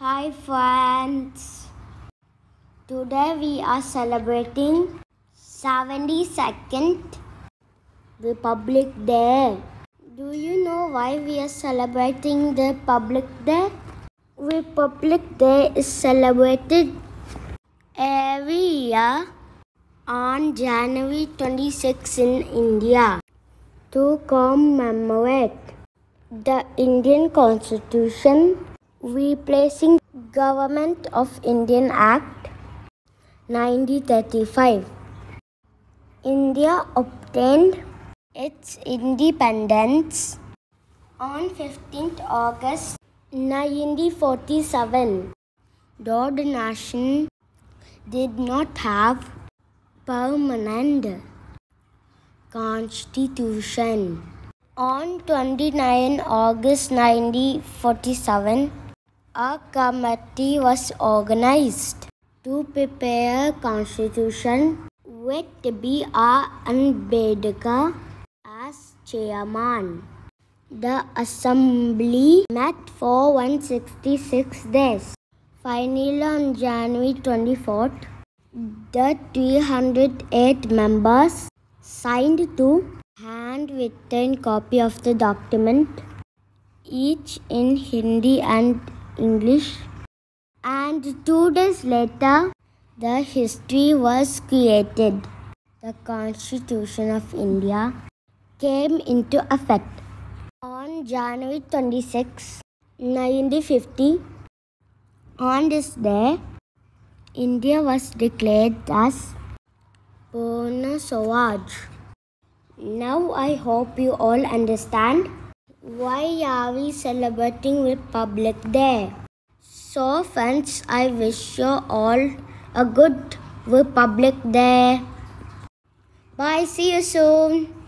Hi friends. Today we are celebrating 72nd Republic Day. Do you know why we are celebrating the Republic Day? Republic Day is celebrated every year on January 26 in India to commemorate the Indian Constitution replacing Government of Indian Act 1935. India obtained its independence on 15th August 1947. Though the nation did not have permanent constitution. On 29 August 1947, a committee was organized to prepare constitution with B.R. Ambedkar as chairman. The assembly met for 166 days. Finally, on January 24th, the 308 members signed two handwritten copy of the document, each in Hindi and English. And two days later, the history was created. The Constitution of India came into effect on January 26, 1950. On this day, India was declared as Purna Swaraj. Now I hope you all understand why are we celebrating Republic Day. So friends, I wish you all a good Republic Day. Bye, see you soon.